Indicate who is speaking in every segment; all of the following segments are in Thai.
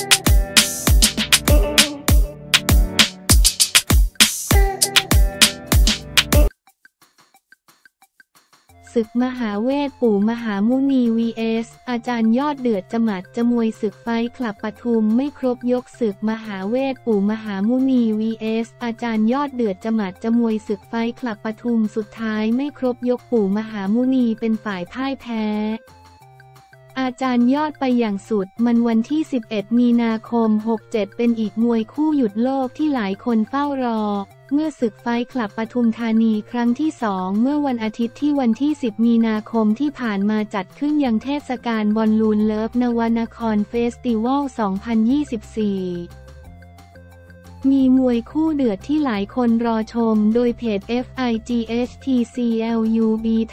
Speaker 1: ศึกมหาเวทปู่มหามุนี vs อาจารย์ยอดเดือดจมัดจะมวยศึกไฟคลับปทุมไม่ครบยกศึกมหาเวทปู่มหามุนี vs อาจารย์ยอดเดือดจมัดจะมวยศึกไฟคลับปทุมสุดท้ายไม่ครบยกปู่มหามุนีเป็นฝ่ายพ่ายแพ้ อาจารย์ยอดไปอย่างสุด มันวันที่ 11 มีนาคม 67 เป็นอีกมวยคู่หยุดโลกที่หลายคนเฝ้ารอ เมื่อศึก Fight Club ปทุมธานีครั้งที่สองเมื่อวันอาทิตย์ที่วันที่ 10 มีนาคมที่ผ่านมาจัดขึ้นยังเทศกาลบอลลูน Love นวนคร Festival 2024 มีมวยคู่เดือดที่หลายคนรอชม โดยเพจ FIGHT CLUB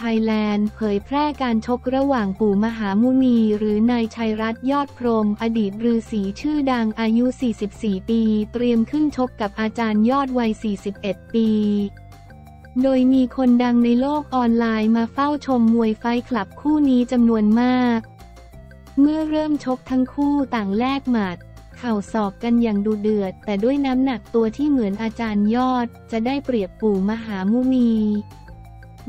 Speaker 1: Thailand เผยแพร่การชกระหว่างปู่มหามุนีหรือนายชัยรัตน์ยอดพรม อดีตฤาษีชื่อดังอายุ 44 ปี เตรียมขึ้นชกกับอาจารย์ยอดวัย 41 ปีโดยมีคนดังในโลกออนไลน์มาเฝ้าชมมวยไฟคลับคู่นี้จำนวนมาก เมื่อเริ่มชกทั้งคู่ต่างแลกหมัด เข่าศอกกันอย่างดูเดือด แต่ด้วยน้ำหนักตัวที่เหมือนอาจารย์ยอด จะได้เปรียบปู่มหามุนี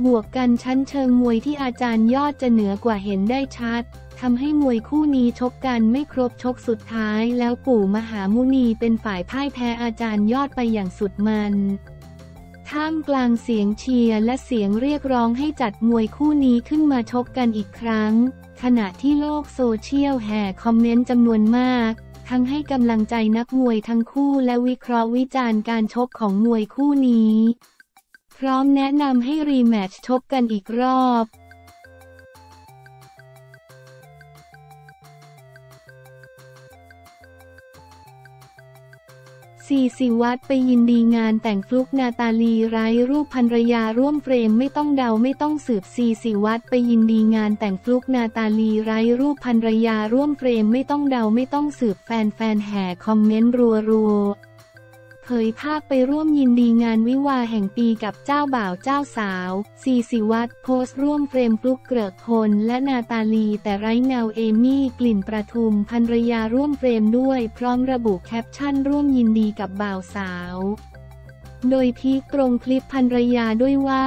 Speaker 1: บวกกันชั้นเชิงมวยที่อาจารย์ยอดจะเหนือกว่าเห็นได้ชัดทำให้มวยคู่นี้ชกกันไม่ครบชกสุดท้ายแล้วปู่มหามุนีเป็นฝ่ายพ่ายแพ้อาจารย์ยอดไปอย่างสุดมันท่ามกลางเสียงเชียร์และเสียงเรียกร้องให้จัดมวยคู่นี้ขึ้นมาชกกันอีกครั้ง ขณะที่โลกโซเชียลแห่คอมเมนต์จำนวนมาก ทั้งให้กำลังใจนักมวยทั้งคู่และวิเคราะห์วิจารณ์การชกของมวยคู่นี้ พร้อมแนะนำให้รีแมตช์ชกกันอีกรอบ ซีสิวัตไปยินดีงานแต่งฟลุกนาตาลีไร้รูปภรรยาร่วมเฟรมไม่ต้องเดาไม่ต้องสืบซีสิวัตไปยินดีงานแต่งฟลุกนาตาลีไร้รูปภรรยาร่วมเฟรมไม่ต้องเดาไม่ต้องสืบแฟนแฟนแห่คอมเมนต์รัวๆ เผยภาพไปร่วมยินดีงานวิวาห์แห่งปีกับเจ้าบ่าวเจ้าสาวซีศิวัฒน์โพสต์ร่วมเฟรมฟลุกเกริกพลและนาตาลีแต่ไร้เงาเอมี่กลิ่นประทุมภรรยาร่วมเฟรมด้วย พร้อมระบุแคปชั่นร่วมยินดีกับบ่าวสาว โดย peak ตรงคลิปภรรยาด้วยว่า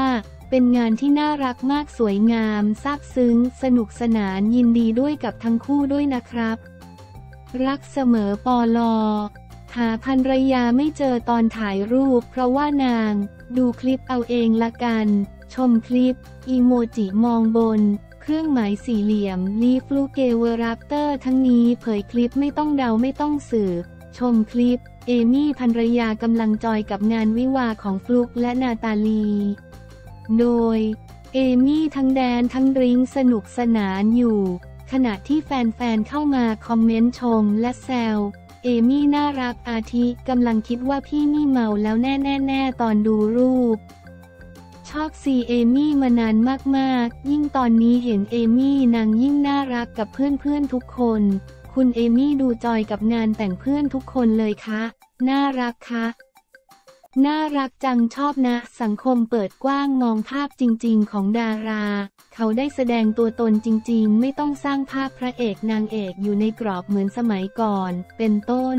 Speaker 1: เป็นงานที่น่ารักมากสวยงามซาบซึ้ง สนุกสนานยินดีด้วยกับทั้งคู่ด้วยนะครับ รักเสมอปอลอ หาภรรยาไม่เจอตอนถ่ายรูป เพราะว่านาง ดูคลิปเอาเองละกัน ชมคลิป อีโมจิมองบน เครื่องหมายสี่เหลี่ยม Lee Fluke Ever After ทั้งนี้เผยคลิปไม่ต้องเดาไม่ต้องสืบชมคลิป เอมี่ภรรยากำลังจอยกับงานวิวาห์ของฟลุกและนาตาลี โดย เอมี่ทั้ง dance ทั้ง drink สนุกสนานอยู่ ขณะที่แฟนๆเข้ามาคอมเมนต์ชมและแซว เอมี่น่ารักอาทิกำลังคิดว่าพี่นี่เมาแล้วแน่แน่แน่ตอนดูรูป ชอบซีเอมี่มานานมากๆ ยิ่งตอนนี้เห็นเอมี่นางยิ่งน่ารักกับเพื่อนๆทุกคน คุณเอมี่ดูจอยกับงานแต่งเพื่อนทุกคนเลยคะ น่ารักคะ น่ารักจังชอบนะ สังคมเปิดกว้างมองภาพจริง ๆ ของดารา เขาได้แสดงตัวตนจริง ๆ ไม่ต้องสร้างภาพพระเอกนางเอกอยู่ในกรอบเหมือนสมัยก่อน เป็นต้น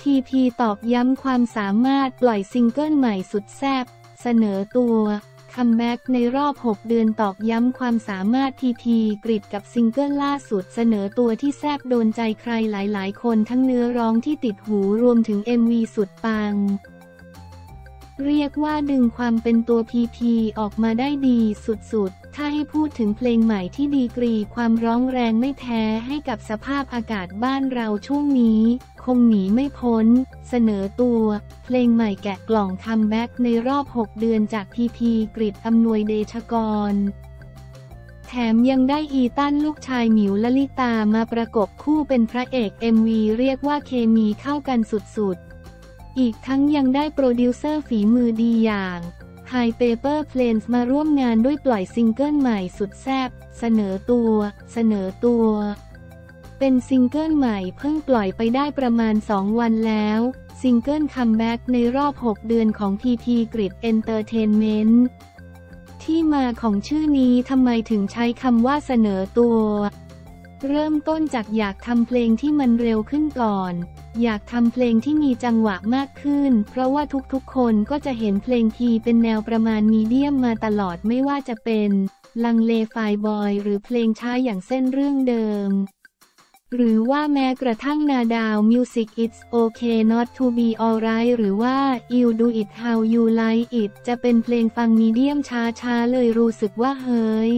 Speaker 1: พีพีตอกย้ำความสามารถปล่อยซิงเกิลใหม่สุดแซ่บเสนอตัว comeback ในรอบ 6 เดือนตอกย้ำความสามารถพีพีกฤษฏ์กับซิงเกิลล่าสุดเสนอตัวที่แซบโดนใจใครหลายๆ คนทั้งเนื้อร้องที่ติดหูรวมถึง MV สุดปัง เรียกว่าดึงความเป็นตัวพีพีออกมาได้ดีสุดๆ ถ้าให้พูดถึงเพลงใหม่ที่ดีกรีความร้องแรงไม่แพ้ให้กับสภาพอากาศบ้านเราช่วงนี้ คงหนีไม่พ้น เสนอตัว เพลงใหม่แกะกล่อง comeback ในรอบ 6 เดือนจากพีพีกฤษฏ์อำนวยเดชกร แถมยังได้อีตั้นลูกชายหมิวลลิตามาประกบคู่เป็นพระเอก MV เรียกว่าเคมีเข้ากันสุดๆ อีกทั้งยังได้โปรดิวเซอร์ฝีมือดีอย่าง ไฮ Paper Planes มาร่วมงานด้วยปล่อยซิงเกิลใหม่สุดแซ่บเสนอตัว เสนอตัว เป็นซิงเกิลใหม่เพิ่งปล่อยไปได้ประมาณ 2 วันแล้ว ซิงเกิล comeback ในรอบ 6 เดือนของ PP Krit Entertainment ที่มาของชื่อนี้ทำไมถึงใช้คำว่าเสนอตัว เริ่มต้นจากอยากทำเพลงที่มันเร็วขึ้นก่อน อยากทำเพลงที่มีจังหวะมากขึ้น เพราะว่าทุกๆคนก็จะเห็นเพลงพีเป็นแนวประมาณ medium มาตลอดไม่ว่าจะเป็นลังเลไฟบอย หรือเพลงช้าอย่างเส้นเรื่องเดิม หรือว่าแม้กระทั่งนาดาว Music It's Okay Not to Be Alright หรือว่า You Do It How You Like It จะเป็นเพลงฟังมีเดียมช้าๆเลยรู้สึกว่าเฮ้ย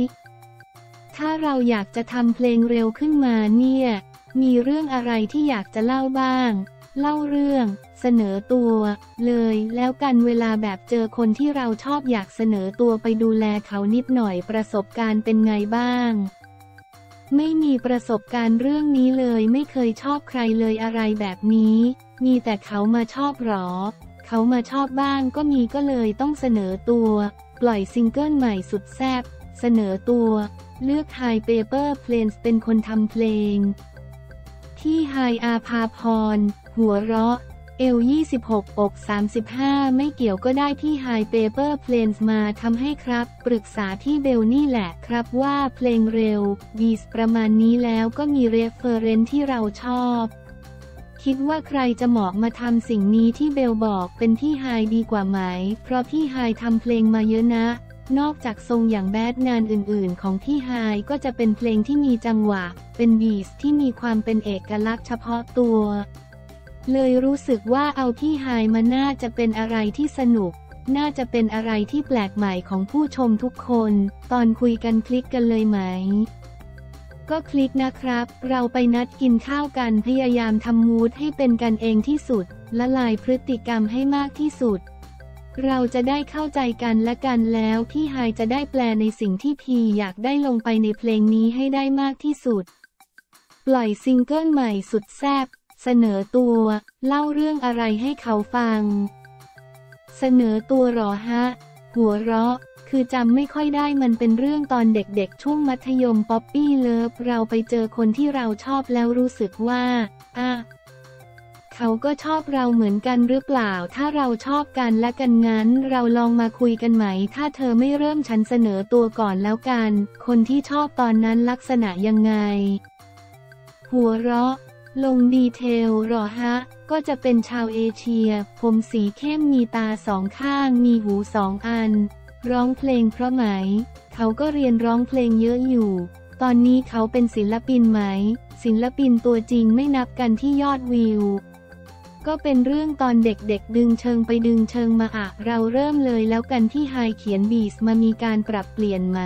Speaker 1: ถ้าเราอยากจะทำเพลงเร็วขึ้นมาเนี่ย มีเรื่องอะไรที่อยากจะเล่าบ้าง เล่าเรื่อง เสนอตัว เลยแล้วกันเวลาแบบเจอคนที่เราชอบอยากเสนอตัวไปดูแลเขานิดหน่อยประสบการณ์เป็นไงบ้าง ไม่มีประสบการณ์เรื่องนี้เลยไม่เคยชอบใครเลยอะไรแบบนี้ มีแต่เขามาชอบหรอ เขามาชอบบ้างก็มีก็เลยต้องเสนอตัว ปล่อยซิงเกิลใหม่สุดแซ่บเสนอตัว เลือก ไฮ Paper Planes เป็นคนทำเพลง พี่ไฮอาภาพร หัวเราะ เอว26 อก 35 ไม่เกี่ยวก็ได้พี่ ไฮ Paper Planes มาทำให้ครับ ปรึกษาพี่เบลนี่แหละครับว่าเพลงเร็วbeat ประมาณนี้แล้วก็มี reference ที่เราชอบคิดว่าใครจะเหมาะมาทำสิ่งนี้พี่เบลบอกเป็นพี่ไฮดีกว่าไหม เพราะพี่ไฮทำเพลงมาเยอะนะ นอกจากทรงอย่างแบดงานอื่นๆ ของพี่ไฮก็จะเป็นเพลงที่มีจังหวะ เป็น beat ที่มีความเป็นเอกลักษณ์เฉพาะตัว เลยรู้สึกว่าเอาพี่ไฮมาน่าจะเป็นอะไรที่สนุก น่าจะเป็นอะไรที่แปลกใหม่ของผู้ชมทุกคน ตอนคุยกันคลิกกันเลยไหม ก็คลิกนะครับ เราไปนัดกินข้าวกันพยายามทำ mood ให้เป็นกันเองที่สุด ละลายพฤติกรรมให้มากที่สุด เราจะได้เข้าใจกันและกันแล้วพี่ไฮจะได้แปลในสิ่งที่พีอยากได้ลงไปในเพลงนี้ให้ได้มากที่สุด ปล่อยซิงเกิลใหม่สุดแซบเสนอตัว เล่าเรื่องอะไรให้เขาฟัง เสนอตัวหรอฮะ หัวเราะ คือจำไม่ค่อยได้มันเป็นเรื่องตอนเด็กๆ ช่วงมัธยม puppy love เราไปเจอคนที่เราชอบแล้วรู้สึกว่า อะ เขาก็ชอบเราเหมือนกันหรือเปล่า ถ้าเราชอบกันและกันงั้น เราลองมาคุยกันไหม ถ้าเธอไม่เริ่มฉันเสนอตัวก่อนแล้วกัน คนที่ชอบตอนนั้นลักษณะยังไง หัวเราะ ลง detailลหรอฮะ ก็จะเป็นชาวเอเชีย ผมสีเข้มมีตาสองข้าง มีหูสองอัน ร้องเพลงเพราะไหม เขาก็เรียนร้องเพลงเยอะอยู่ตอนนี้เขาเป็นศิลปินไหม ศิลปินตัวจริงไม่นับกันที่ยอดวิว ก็เป็นเรื่องตอนเด็กๆ ดึงเชิงไปดึงเชิงมาอะเราเริ่มเลยแล้วกันที่ไฮเขียนบีสมามีการปรับเปลี่ยนไหม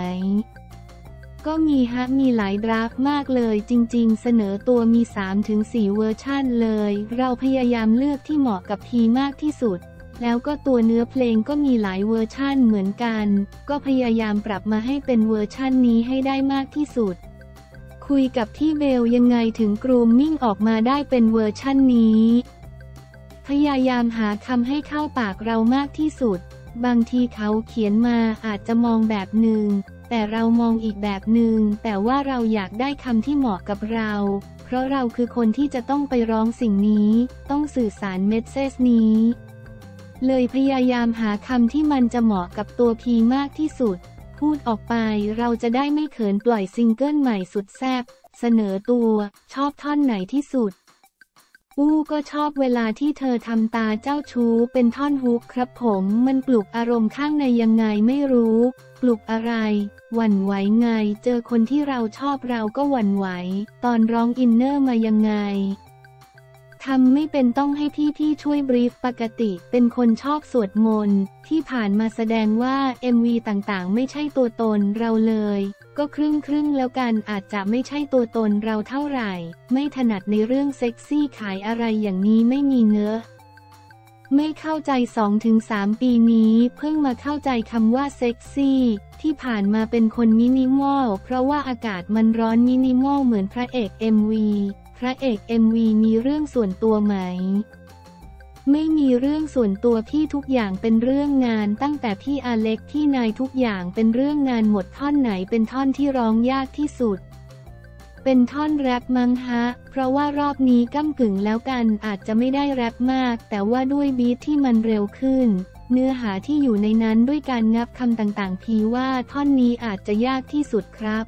Speaker 1: ก็มีฮะมีหลายดราฟมากเลยจริงๆ เสนอตัวมี 3-4 เวอร์ชั่นเลย เราพยายามเลือกที่เหมาะกับพีมากที่สุด แล้วก็ตัวเนื้อเพลงก็มีหลายเวอร์ชั่นเหมือนกัน ก็พยายามปรับมาให้เป็นเวอร์ชั่นนี้ให้ได้มากที่สุด คุยกับพี่เบลยังไงถึง grooming ออกมาได้เป็นเวอร์ชั่นนี้ พยายามหาคำให้เข้าปากเรามากที่สุด บางทีเขาเขียนมาอาจจะมองแบบหนึ่ง แต่เรามองอีกแบบหนึ่ง แต่ว่าเราอยากได้คำที่เหมาะกับเรา เพราะเราคือคนที่จะต้องไปร้องสิ่งนี้ ต้องสื่อสารเมสเซจนี้ เลยพยายามหาคำที่มันจะเหมาะกับตัวพีมากที่สุด พูดออกไปเราจะได้ไม่เขินปล่อยซิงเกิลใหม่สุดแซ่บเสนอตัว ชอบท่อนไหนที่สุด อู้ก็ชอบเวลาที่เธอทำตาเจ้าชู้เป็นท่อนฮุกครับผมมันปลุกอารมณ์ข้างในยังไงไม่รู้ ปลุกอะไรหวั่นไหวไง เจอคนที่เราชอบเราก็หวั่นไหว ตอนร้อง inner มายังไง ทำไม่เป็นต้องให้พี่พี่ๆช่วย brief ปกติ เป็นคนชอบสวดมนต์ที่ผ่านมาแสดงว่า MV ต่างๆ ไม่ใช่ตัวตนเราเลย ก็ครึ่งครึ่งๆแล้วกันอาจจะไม่ใช่ตัวตนเราเท่าไหร่ ไม่ถนัดในเรื่องเซ็กซี่ขายอะไรอย่างนี้ไม่มีเนื้อไม่เข้าใจ 2-3 ปีนี้เพิ่งมาเข้าใจคำว่าเซ็กซี่ ที่ผ่านมาเป็นคนมินิมอลเพราะว่าอากาศมันร้อนมินิมอลเหมือนพระเอก MV พระเอก MV มีเรื่องส่วนตัวไหม ไม่มีเรื่องส่วนตัวพี่ทุกอย่างเป็นเรื่องงานตั้งแต่พี่อาเล็กพี่นายทุกอย่างเป็นเรื่องงานหมดท่อนไหนเป็นท่อนที่ร้องยากที่สุด เป็นท่อนแรปมั้งฮะ เพราะว่ารอบนี้ก้ากึ่งแล้วกันอาจจะไม่ได้แรปมาก แต่ว่าด้วย beat ที่มันเร็วขึ้นเนื้อหาที่อยู่ในนั้นด้วยการงับคำต่างๆ พีว่าท่อนนี้อาจจะยากที่สุดครับ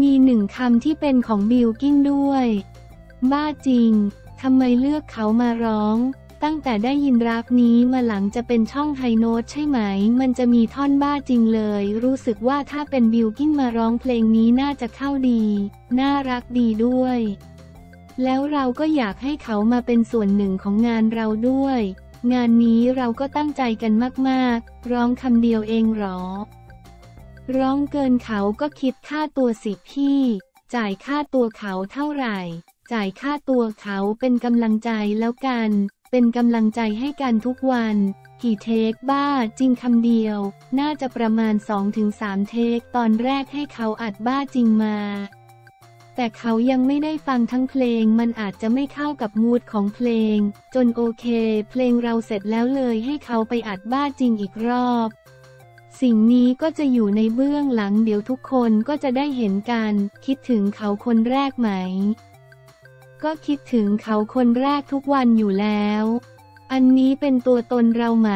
Speaker 1: มีหนึ่งคำที่เป็นของบิลกิ้นด้วย บ้าจริง ทำไมเลือกเขามาร้อง ตั้งแต่ได้ยินรักนี้มาหลังจะเป็นช่อง high note ใช่ไหม มันจะมีท่อนบ้าจริงเลย รู้สึกว่าถ้าเป็นบิลกิ้นมาร้องเพลงนี้น่าจะเข้าดี น่ารักดีด้วย แล้วเราก็อยากให้เขามาเป็นส่วนหนึ่งของงานเราด้วย งานนี้เราก็ตั้งใจกันมาก ๆ ร้องคำเดียวเองหรอ ร้องเกินเขาก็คิดค่าตัวสิพี่ จ่ายค่าตัวเขาเท่าไหร่ จ่ายค่าตัวเขาเป็นกำลังใจแล้วกัน เป็นกำลังใจให้กันทุกวัน กี่เทคบ้าจริงคำเดียว น่าจะประมาณ 2-3 เทค ตอนแรกให้เขาอัดบ้าจริงมาแต่เขายังไม่ได้ฟังทั้งเพลงมันอาจจะไม่เข้ากับมูดของเพลง จนโอเค เพลงเราเสร็จแล้วเลยให้เขาไปอัดบ้าจริงอีกรอบ สิ่งนี้ก็จะอยู่ในเบื้องหลังเดี๋ยวทุกคนก็จะได้เห็นกัน คิดถึงเขาคนแรกไหม ก็คิดถึงเขาคนแรกทุกวันอยู่แล้ว อันนี้เป็นตัวตนเราไหม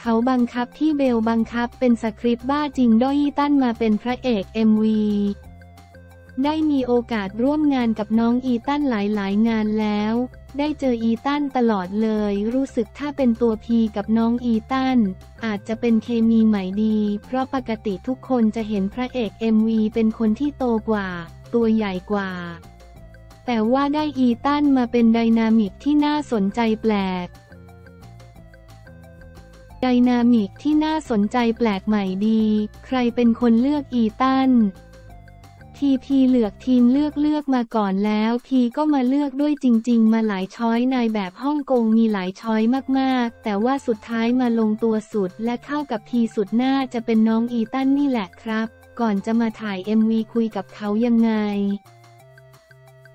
Speaker 1: เขาบังคับที่เบลบังคับเป็นสคริปต์บ้าจริงด้อยตั้นมาเป็นพระเอก MV ได้มีโอกาสร่วมงานกับน้องอีตันหลายๆ งานแล้ว ได้เจออีตันตลอดเลย รู้สึกถ้าเป็นตัวพีกับน้องอีตัน อาจจะเป็นเคมีใหม่ดี เพราะปกติทุกคนจะเห็นพระเอก MV เป็นคนที่โตกว่า ตัวใหญ่กว่า แต่ว่าได้อีตันมาเป็นไดนามิกที่น่าสนใจแปลกไดนามิกที่น่าสนใจแปลกใหม่ดี ใครเป็นคนเลือกอีตัน ทีพีเลือกทีมเลือกเลือกมาก่อนแล้วพีก็มาเลือกด้วยจริง ๆ มาหลายช้อยในแบบฮ่องกงมีหลายช้อยมากๆ แต่ว่าสุดท้ายมาลงตัวสุดและเข้ากับพีสุดหน้าจะเป็นน้องอีตันนี่แหละครับ ก่อนจะมาถ่าย MV คุยกับเขายังไง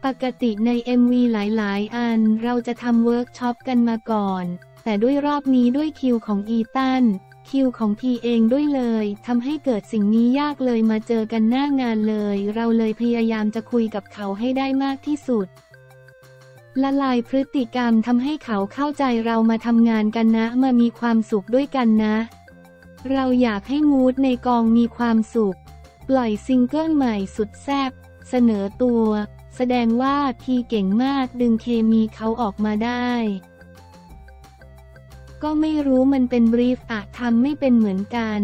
Speaker 1: ปกติใน MV หลาย ๆ อันเราจะทำเวิร์กช็อปกันมาก่อน แต่ด้วยรอบนี้ด้วยคิวของอีตัน คิวของพีเองด้วยเลยทำให้เกิดสิ่งนี้ยากเลยมาเจอกันหน้างานเลย เราเลยพยายามจะคุยกับเขาให้ได้มากที่สุด ละลายพฤติกรรมทำให้เขาเข้าใจเรามาทำงานกันนะ มามีความสุขด้วยกันนะ เราอยากให้ mood ในกองมีความสุข ปล่อยซิงเกิลใหม่สุดแซ่บเสนอตัว แสดงว่าพีเก่งมากดึงเคมีเขาออกมาได้ ก็ไม่รู้มันเป็น brief อะทำไม่เป็นเหมือนกัน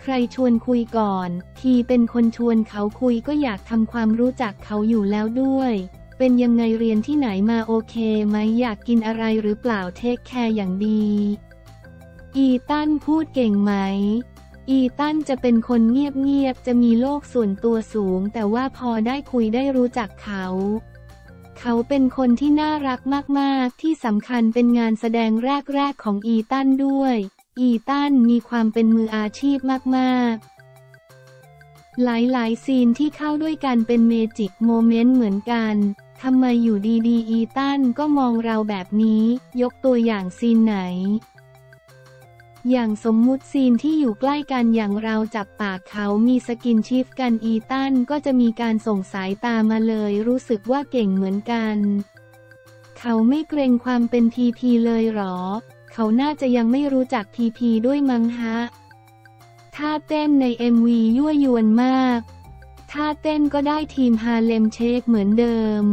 Speaker 1: ใครชวนคุยก่อน ทีเป็นคนชวนเขาคุยก็อยากทำความรู้จักเขาอยู่แล้วด้วย เป็นยังไงเรียนที่ไหนมาโอเคไหมอยากกินอะไรหรือเปล่า take care อย่างดี อีตันพูดเก่งไหมอีตันจะเป็นคนเงียบๆ จะมีโลกส่วนตัวสูง แต่ว่าพอได้คุยได้รู้จักเขา เขาเป็นคนที่น่ารักมาก ๆ ที่สำคัญเป็นงานแสดงแรก ๆ ของอีตันด้วย อีตันมีความเป็นมืออาชีพมาก ๆ หลาย ๆ ซีนที่เข้าด้วยกันเป็น magic moment เหมือนกันทำไมอยู่ดี ๆ อีตันก็มองเราแบบนี้ ยกตัวอย่างซีนไหน อย่างสมมุติซีนที่อยู่ใกล้กันอย่างเราจับปากเขามี skinship กันอีตันก็จะมีการส่งสายตามาเลยรู้สึกว่าเก่งเหมือนกัน เขาไม่เกรงความเป็นพีพีเลยหรอ เขาน่าจะยังไม่รู้จักพีพีด้วยมั้งฮะท่าเต้นใน MV ยั่วยวนมากท่าเต้นก็ได้ทีม Harlem Shake เหมือนเดิม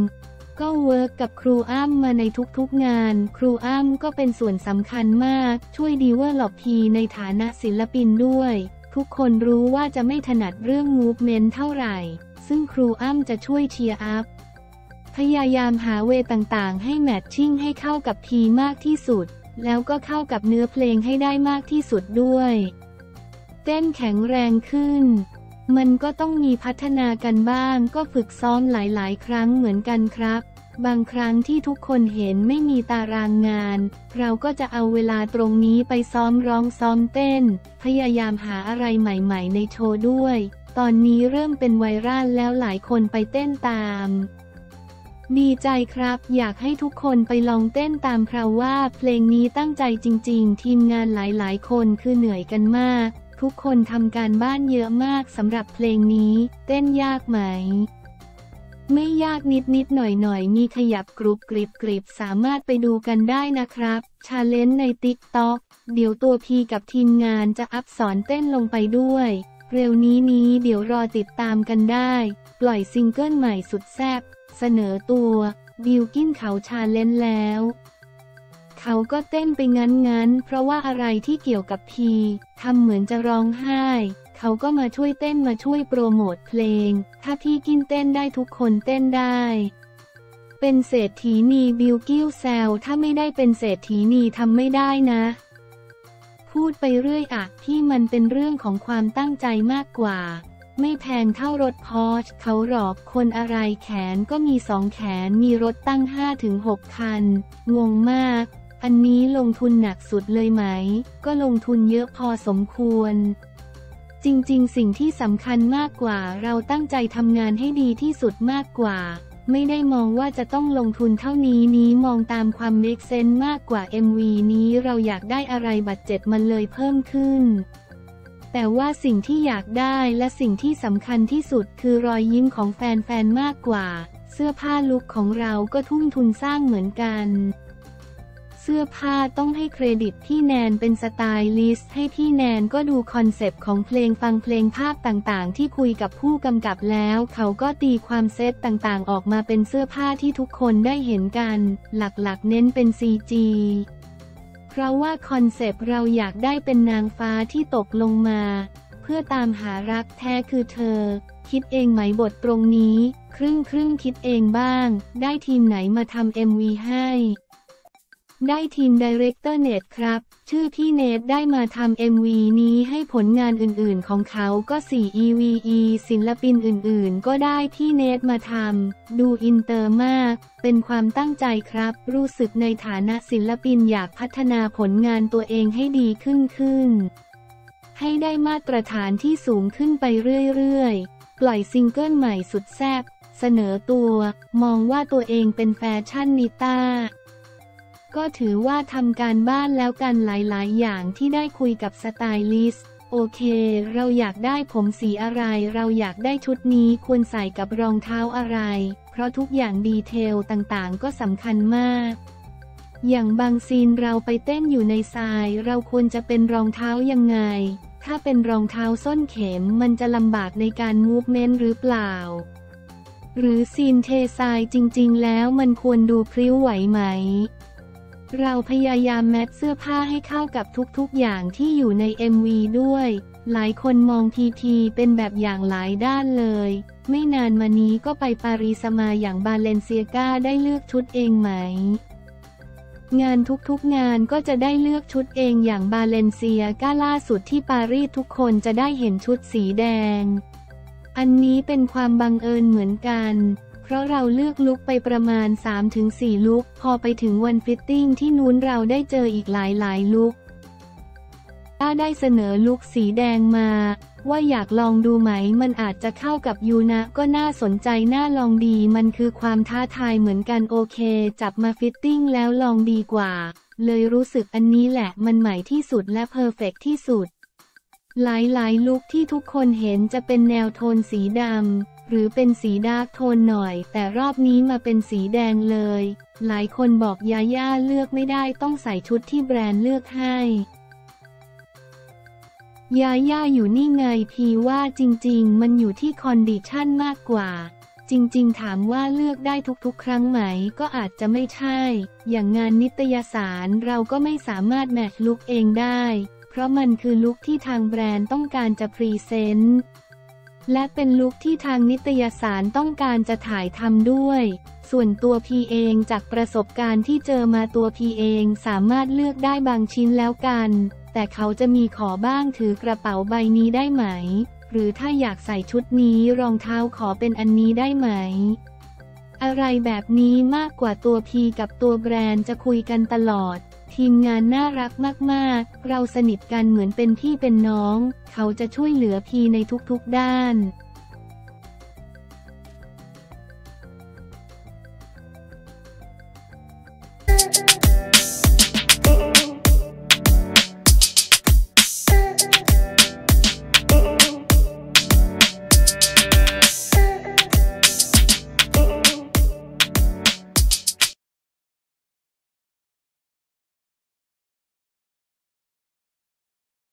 Speaker 1: ก็ work กับครูอ้ำมาในทุกๆงาน ครูอ้ำก็เป็นส่วนสำคัญมาก ช่วย develop พีในฐานะศิลปินด้วย ทุกคนรู้ว่าจะไม่ถนัดเรื่อง movement เท่าไหร่ ซึ่งครูอ้ำจะช่วย cheer up พยายามหา way ต่างๆ ให้ matching ให้เข้ากับพีมากที่สุด แล้วก็เข้ากับเนื้อเพลงให้ได้มากที่สุดด้วย เต้นแข็งแรงขึ้น มันก็ต้องมีพัฒนากันบ้าง ก็ฝึกซ้อมหลาย ๆ ครั้งเหมือนกันครับ บางครั้งที่ทุกคนเห็นไม่มีตารางงาน เราก็จะเอาเวลาตรงนี้ไปซ้อมร้องซ้อมเต้น พยายามหาอะไรใหม่ ๆ ในโชว์ด้วย ตอนนี้เริ่มเป็นไวรัลแล้วหลายคนไปเต้นตามดีใจครับ อยากให้ทุกคนไปลองเต้นตามเพราะว่าเพลงนี้ตั้งใจจริง ๆ ทีมงานหลายๆ คนคือเหนื่อยกันมาก ทุกคนทำการบ้านเยอะมากสำหรับเพลงนี้ เต้นยากไหม ไม่ยากนิดนิดหน่อยหน่อยมีขยับกรุบกริบกริบสามารถไปดูกันได้นะครับ challenge ใน TikTok เดี๋ยวตัวพีกับทีมงานจะอัพสอนเต้นลงไปด้วย เร็วนี้นี้เดี๋ยวรอติดตามกันได้ ปล่อยซิงเกิลใหม่สุดแซ่บเสนอตัวบิวกิ้นเขา challenge แล้ว เขาก็เต้นไปงั้นๆเพราะว่าอะไรที่เกี่ยวกับพีทำเหมือนจะร้องไห้ เขาก็มาช่วยเต้นมาช่วยโปรโมทเพลง ถ้าพี่กินเต้นได้ทุกคนเต้นได้ เป็นเศรษฐีนีบิวกิ้วแซวถ้าไม่ได้เป็นเศรษฐีนีทำไม่ได้นะ พูดไปเรื่อยอะที่มันเป็นเรื่องของความตั้งใจมากกว่า ไม่แพงเท่ารถพอชเขาหรอกคนอะไรแขนก็มีสองแขนมีรถตั้ง5-6คัน งงมาก อันนี้ลงทุนหนักสุดเลยไหม ก็ลงทุนเยอะพอสมควร จริงๆ สิ่งที่สำคัญมากกว่าเราตั้งใจทำงานให้ดีที่สุดมากกว่า ไม่ได้มองว่าจะต้องลงทุนเท่านี้นี้มองตามความ make sense มากกว่า MV นี้เราอยากได้อะไร budget มันเลยเพิ่มขึ้นแต่ว่าสิ่งที่อยากได้และสิ่งที่สำคัญที่สุดคือรอยยิ้มของแฟนๆ มากกว่า เสื้อผ้า look ของเราก็ทุ่มทุนสร้างเหมือนกัน เสื้อผ้าต้องให้เครดิตพี่แนนเป็นสไตลิสต์ให้พี่แนนก็ดู concept ของเพลงฟังเพลงภาพต่างๆ ที่คุยกับผู้กำกับแล้ว เขาก็ตีความเซตต่างๆ ออกมาเป็นเสื้อผ้าที่ทุกคนได้เห็นกัน หลักๆ เน้นเป็น CG เพราะว่า concept เราอยากได้เป็นนางฟ้าที่ตกลงมา เพื่อตามหารักแท้คือเธอ คิดเองไหมบทตรงนี้ ครึ่งครึ่งคิดเองบ้าง ได้ทีมไหนมาทำ MV ให้ ได้ทีม director เนตครับ ชื่อพี่เนตได้มาทำ MV นี้ให้ผลงานอื่นๆของเขาก็ 4 EVE ศิลปินอื่นๆ ก็ได้พี่เนตมาทำ ดูอินเตอร์มาก เป็นความตั้งใจครับ รู้สึกในฐานะศิลปินอยากพัฒนาผลงานตัวเองให้ดีขึ้นขึ้น ให้ได้มาตรฐานที่สูงขึ้นไปเรื่อยๆ ปล่อยซิงเกิลใหม่สุดแซ่บเสนอตัว มองว่าตัวเองเป็น fashionista ก็ถือว่าทำการบ้านแล้วกันหลายๆ อย่างที่ได้คุยกับสไตลิสต์โอเค เราอยากได้ผมสีอะไร เราอยากได้ชุดนี้ควรใส่กับรองเท้าอะไร เพราะทุกอย่าง detail ต่างๆ ก็สำคัญมาก อย่างบางซีนเราไปเต้นอยู่ในทราย เราควรจะเป็นรองเท้ายังไง ถ้าเป็นรองเท้าส้นเข็มมันจะลำบากในการ movement หรือเปล่า หรือซีนเททรายจริงๆ แล้วมันควรดูพริ้วไหวไหม เราพยายาม match เสื้อผ้าให้เข้ากับทุกๆอย่างที่อยู่ใน MV ด้วย หลายคนมองพีพีเป็นแบบอย่างหลายด้านเลย ไม่นานมานี้ก็ไปปารีสมาอย่าง Balenciaga ได้เลือกชุดเองไหม งานทุกๆงานก็จะได้เลือกชุดเองอย่าง Balenciaga ล่าสุดที่ปารีสทุกคนจะได้เห็นชุดสีแดง อันนี้เป็นความบังเอิญเหมือนกัน เพราะเราเลือก look ไปประมาณ 3-4 look พอไปถึงวัน fitting ที่นู้นเราได้เจออีกหลายหลายๆ look ถ้าได้เสนอ look สีแดงมา ว่าอยากลองดูไหม มันอาจจะเข้ากับ you นะก็น่าสนใจน่าลองดี มันคือความท้าทายเหมือนกันโอเค จับมา fitting แล้วลองดีกว่า เลยรู้สึกอันนี้แหละมันใหม่ที่สุดและ perfect ที่สุด หลายๆ look ที่ทุกคนเห็นจะเป็นแนวโทนสีดำ หรือเป็นสี dark tone หน่อย แต่รอบนี้มาเป็นสีแดงเลย หลายคนบอกยาย่าเลือกไม่ได้ต้องใส่ชุดที่แบรนด์เลือกให้ยาย่าอยู่นี่ไงพีว่าจริงๆ มันอยู่ที่ condition มากกว่า จริงๆ ถามว่าเลือกได้ทุกๆ ครั้งไหมก็อาจจะไม่ใช่ อย่างงานนิตยสารเราก็ไม่สามารถ match look เองได้ เพราะมันคือ look ที่ทางแบรนด์ต้องการจะ present และเป็น look ที่ทางนิตยสารต้องการจะถ่ายทำด้วย ส่วนตัวพีเองจากประสบการณ์ที่เจอมาตัวพีเองสามารถเลือกได้บางชิ้นแล้วกัน แต่เขาจะมีขอบ้างถือกระเป๋าใบนี้ได้ไหม หรือถ้าอยากใส่ชุดนี้รองเท้าขอเป็นอันนี้ได้ไหม อะไรแบบนี้มากกว่าตัวพีกับตัวแบรนด์จะคุยกันตลอด ทีมงานน่ารักมากๆ เราสนิทกันเหมือนเป็นพี่เป็นน้อง เขาจะช่วยเหลือพีในทุกๆด้าน